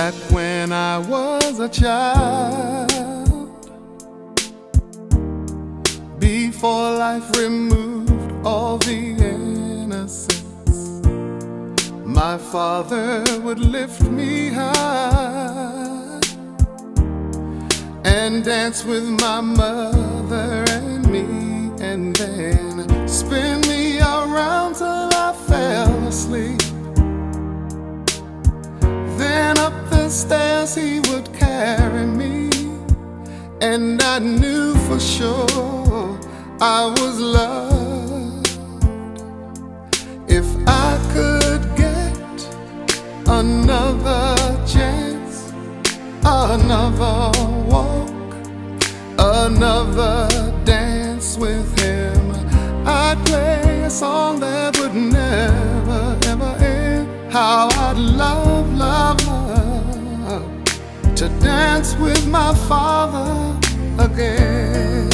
that when I was a child, before life removed all the innocence, my father would lift me high and dance with my mother and me, and then spin stairs he would carry me, and I knew for sure I was loved. If I could get another chance, another walk, another dance with him, I'd play a song that would never, ever end. How I'd love to dance with my father again.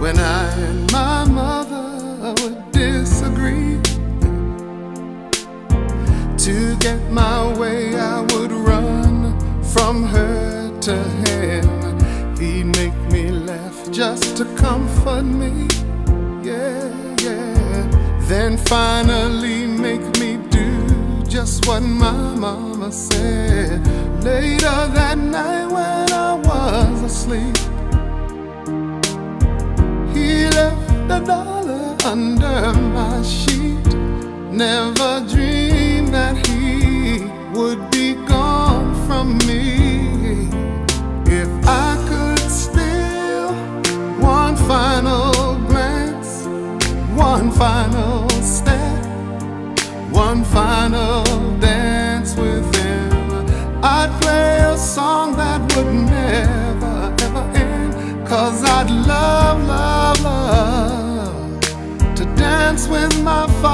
When I and my mother would disagree To get my way I would run from her to him He'd make me laugh just to comfort me. Yeah, yeah. Then finally make me do just what my mama said. Later that night when I was asleep he left a dollar under my sheet. Never dreamed that he would be gone my father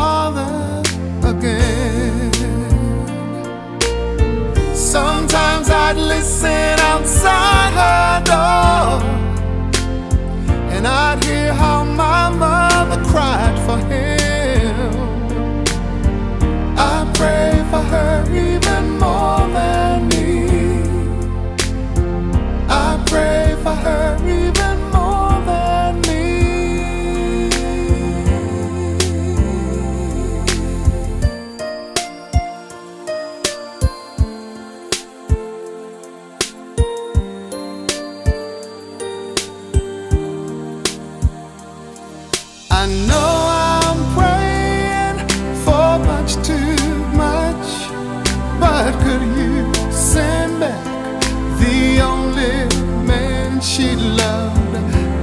she loved?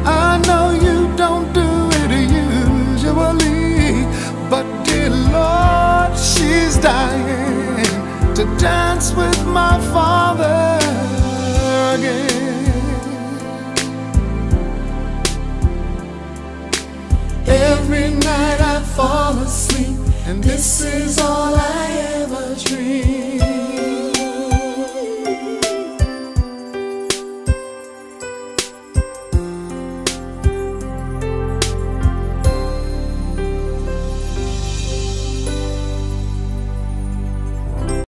I know you don't do it usually, but dear Lord, she's dying to dance with my father again. Every night I fall asleep, and this is all I ever dream.